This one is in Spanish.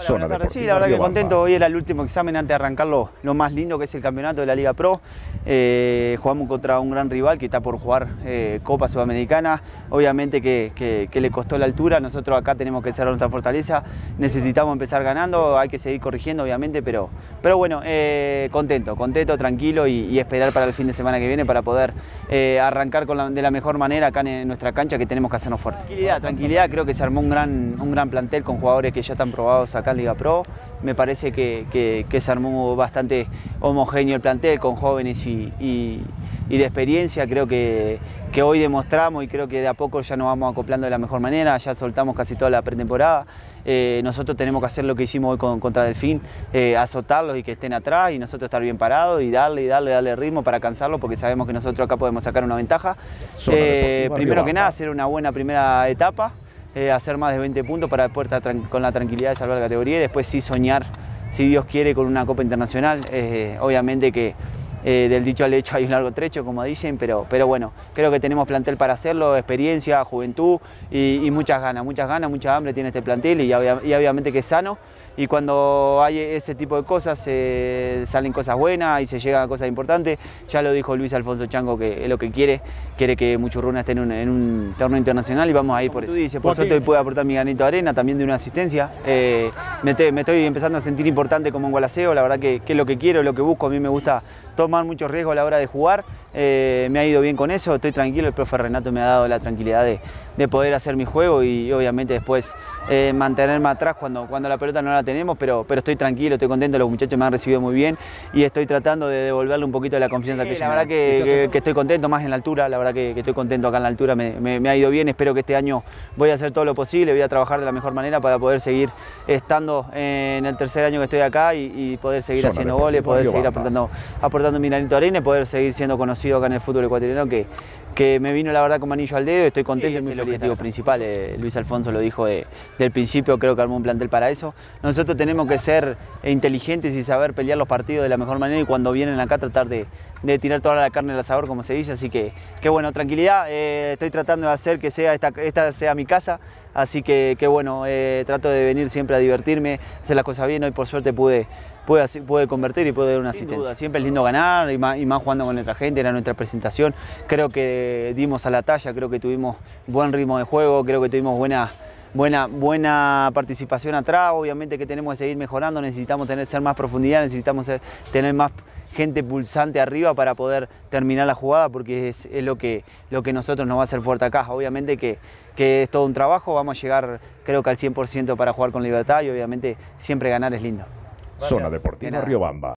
Zona Buenas tardes. Sí, la verdad que contento. Hoy era el último examen antes de arrancar lo, lo más lindo que es el campeonato de la Liga Pro. Eh, jugamos contra un gran rival que está por jugar eh, Copa Sudamericana. Obviamente que, que- que le costó la altura. Nosotros acá tenemos que cerrar nuestra fortaleza. Necesitamos empezar ganando. Hay que seguir corrigiendo, obviamente, pero, pero bueno, eh, contento, contento, tranquilo y, y esperar para el fin de semana que viene para poder arrancar con la- de la mejor manera acá en nuestra cancha que tenemos que hacernos fuertes. Tranquilidad, tranquilidad. Creo que se armó un gran, un gran plantel con jugadores que ya están probados acá en Liga Pro. Me parece que, que- que se armó bastante homogéneo el plantel con jóvenes y, y- y de experiencia. Creo que, que hoy demostramos y creo que de a poco ya nos vamos acoplando de la mejor manera. Ya soltamos casi toda la pretemporada. Eh, nosotros tenemos que hacer lo que hicimos hoy con, contra Delfín, eh, azotarlos y que estén atrás y nosotros estar bien parados y darle y darle, darle ritmo para cansarlos porque sabemos que nosotros acá podemos sacar una ventaja. Eh, primero que nada, hacer una buena primera etapa, eh, hacer más de 20 puntos para después estar con la tranquilidad de salvar la categoría y después sí soñar, si Dios quiere, con una Copa Internacional. Eh, obviamente que eh, del dicho al hecho hay un largo trecho, como dicen, pero, pero bueno, creo que tenemos plantel para hacerlo, experiencia, juventud y, y muchas ganas, muchas ganas, mucha hambre tiene este plantel y, obvia- y obviamente que es sano. Y cuando hay ese tipo de cosas, eh, salen cosas buenas y se llegan a cosas importantes. Ya lo dijo Luis Alfonso Chango que es lo que quiere, quiere que Muchurruna esté en un, en un torneo internacional y vamos a ir por eso. Dice, por suerte puedo aportar mi granito de arena, también de una asistencia. Eh, me, te- me estoy empezando a sentir importante como un golaseo, la verdad que, que es lo que quiero, lo que busco. A mí me gusta tomar mucho riesgo a la hora de jugar. Eh, me ha ido bien con eso, estoy tranquilo. El profe Renato me ha dado la tranquilidad de, de poder hacer mi juego y, obviamente después eh, mantenerme atrás cuando, cuando la pelota no la tenemos, pero, pero estoy tranquilo, estoy contento, los muchachos me han recibido muy bien y estoy tratando de devolverle un poquito de la confianza que La verdad que, que- que estoy contento más en la altura, la verdad que, que estoy contento acá en la altura, me, me- me ha ido bien, espero que este año voy a hacer todo lo posible, voy a trabajar de la mejor manera para poder seguir estando en el tercer año que estoy acá y, y poder seguir haciendo goles, poder seguir Riobamba. aportando, aportando mi arena y poder seguir siendo conocido acá en el fútbol ecuatoriano que, que me vino la verdad como anillo al dedo, estoy contento feliz. El objetivo principal, eh, Luis Alfonso lo dijo de- del principio, creo que armó un plantel para eso. Nosotros tenemos que ser inteligentes y saber pelear los partidos de la mejor manera y cuando vienen acá tratar de, de tirar toda la carne al asador, como se dice, así que, que bueno, tranquilidad, eh, estoy tratando de hacer que sea esta, esta sea mi casa, así que, que bueno, eh, trato de venir siempre a divertirme, hacer las cosas bien, hoy por suerte pude, pude convertir y pude dar una asistencia. Siempre es lindo ganar y más, y más jugando con nuestra gente, era nuestra presentación, creo que dimos a la talla, creo que tuvimos buen ritmo de juego, creo que tuvimos buena buena, buena participación atrás, obviamente que tenemos que seguir mejorando, necesitamos tener ser más profundidad, necesitamos ser- tener más gente pulsante arriba para poder terminar la jugada porque es, es lo, que, lo que nosotros nos va a hacer fuerte acá. Obviamente que, que es todo un trabajo, vamos a llegar creo que al 100% para jugar con libertad y obviamente siempre ganar es lindo. Zona Deportiva. Riobamba.